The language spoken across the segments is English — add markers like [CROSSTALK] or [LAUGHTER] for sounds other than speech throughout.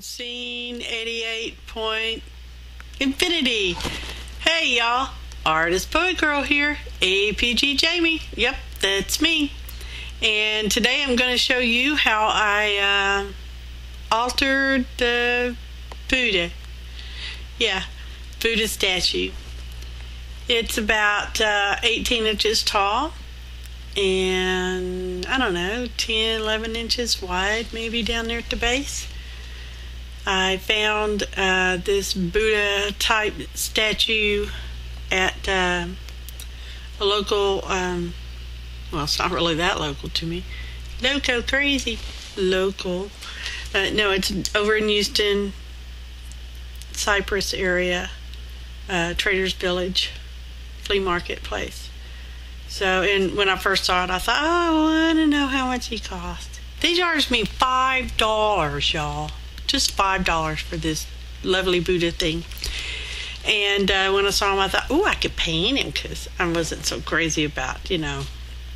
Scene 88 Point Infinity. Hey y'all, Artist Poet Girl here, APG Jamie. Yep, that's me. And today I'm going to show you how I uh, altered the Buddha. Yeah, Buddha statue. It's about uh, 18 inches tall and I don't know, 10, 11 inches wide, maybe down there at the base. I found uh, this Buddha type statue at uh, a local, um, well, it's not really that local to me. Loco crazy. Local. Uh, no, it's over in Houston, Cypress area, uh, Traders Village, flea market place. So, and when I first saw it, I thought, oh, I want to know how much he cost. They charged me five dollars, y'all, just five dollars for this lovely Buddha thing. And uh, when I saw him, I thought, oh, I could paint him because I wasn't so crazy about, you know,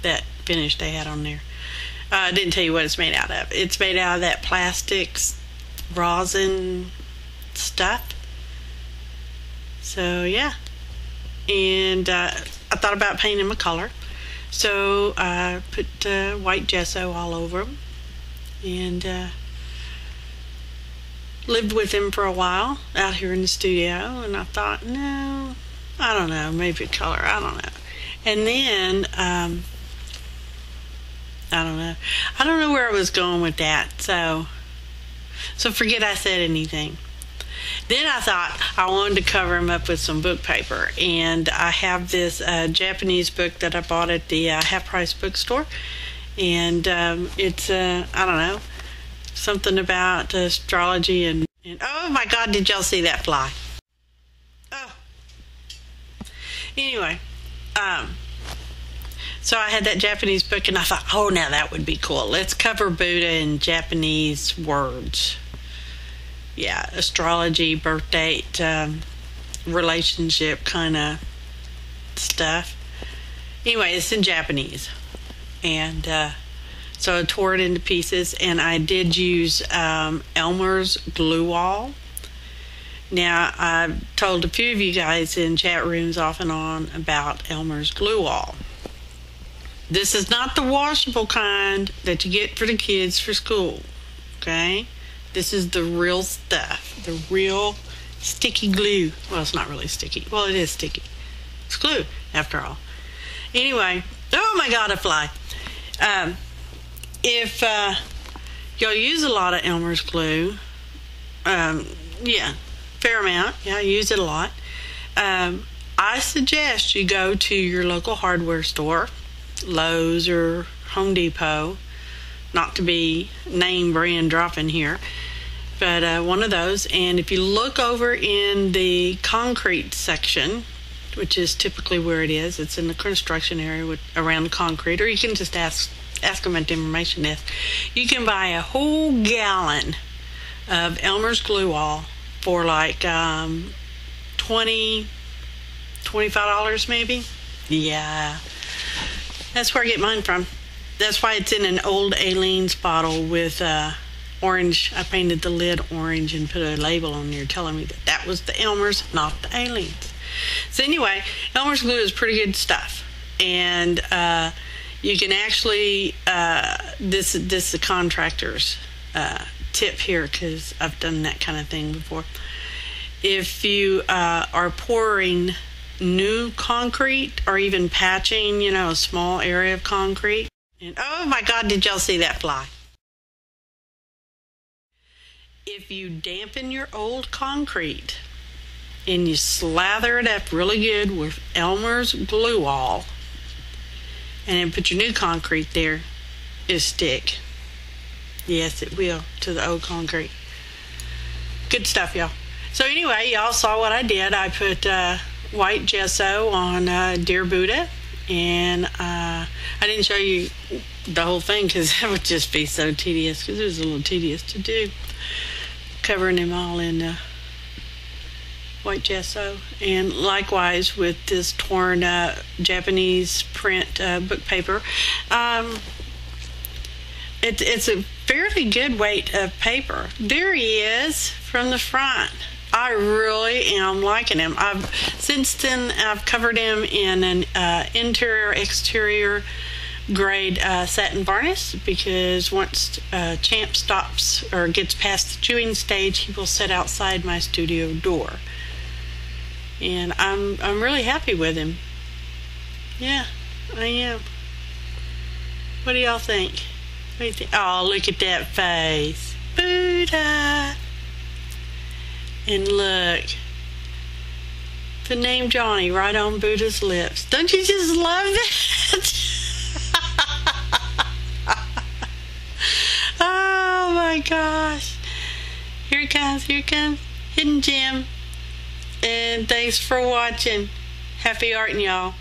that finish they had on there. Uh, I didn't tell you what it's made out of. It's made out of that plastics, rosin stuff. So yeah, and uh, I thought about painting him a color. So I put uh, white gesso all over him and uh, lived with him for a while out here in the studio. And I thought, no, I don't know, maybe color, I don't know. And then, um, I don't know. I don't know where I was going with that. So, so forget I said anything. Then I thought I wanted to cover him up with some book paper, and I have this uh, Japanese book that I bought at the uh, half price bookstore, and um, it's uh, I don't know something about astrology and, and oh my God, did y'all see that fly? Oh, anyway, um. So I had that Japanese book, and I thought, oh, now that would be cool. Let's cover Buddha in Japanese words yeah, astrology, birth date, um, relationship kind of stuff. Anyway, it's in Japanese. And uh, so I tore it into pieces, and I did use um, Elmer's Glue-All. Now, I've told a few of you guys in chat rooms off and on about Elmer's Glue-All. This is not the washable kind that you get for the kids for school, okay? This is the real stuff, the real sticky glue. Well, it's not really sticky. Well, it is sticky. It's glue, after all. Anyway, oh my God, a fly. Um, if uh, y'all use a lot of Elmer's glue, um, yeah, fair amount. Yeah, I use it a lot. Um, I suggest you go to your local hardware store, Lowe's or Home Depot, not to be name brand dropping here, but uh, one of those. And if you look over in the concrete section, which is typically where it is, it's in the construction area with around the concrete, or you can just ask ask information desk. You can buy a whole gallon of Elmer's glue all for like um, 20 $25 maybe. Yeah. That's where I get mine from. That's why it's in an old Aleene's bottle with uh, orange. I painted the lid orange and put a label on there telling me that that was the Elmer's, not the Aleene's. So anyway, Elmer's glue is pretty good stuff, and uh, you can actually uh, this this is a contractor's uh, tip here because I've done that kind of thing before. If you uh, are pouring new concrete or even patching, you know, a small area of concrete. And oh my God, did y'all see that fly? If you dampen your old concrete and you slather it up really good with Elmer's Glue-All and then put your new concrete there, it'll stick. Yes, it will to the old concrete. Good stuff, y'all. So anyway, y'all saw what I did. I put uh, white gesso on uh, Dear Buddha, and uh, I didn't show you the whole thing because [LAUGHS] that would just be so tedious because it was a little tedious to do covering them all in uh, white gesso. And likewise with this torn uh, Japanese print uh, book paper. Um, it, it's a fairly good weight of paper. There he is from the front. I really am liking him. I've since then I've covered him in an uh, interior exterior grade uh, satin varnish because once uh, Champ stops or gets past the chewing stage, he will sit outside my studio door, and I'm I'm really happy with him. Yeah, I am. What do y'all think? What do you think? Oh, look at that face, Buddha. And look, the name Johnny right on Buddha's lips. Don't you just love that? [LAUGHS] oh my gosh. Here it comes, here it comes. Hidden Gem. And thanks for watching. Happy arting, y'all.